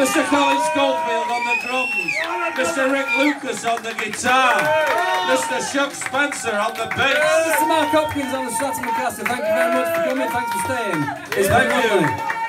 Mr. Colin Schofield on the drums, Mr. Rick Lucas on the guitar, Mr. Chuck Spencer on the bass. Mr. Mark Hopkins on the Stratocaster. Thank you very much for coming. Thanks for staying. Been lovely.